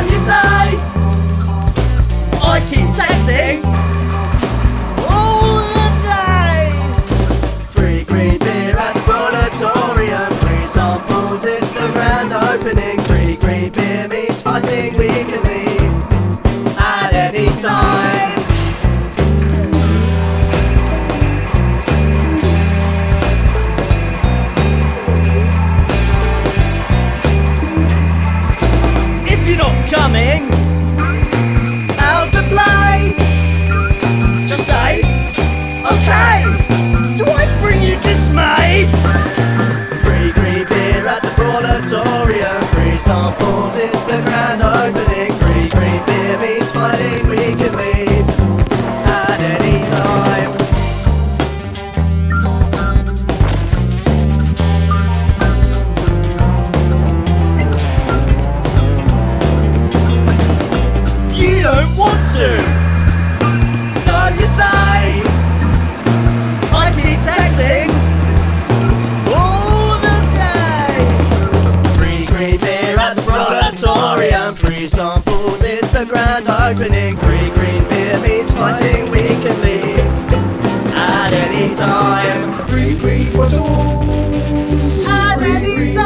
on your side. I keep texting. Samples, it's the grand opening. Free green beer means fighting, we can leave at any time. You don't want to, Brawlitorium. Free samples, it's the grand opening. Free green beer means fighting, we can leave at any time. Free green bottles. At any time.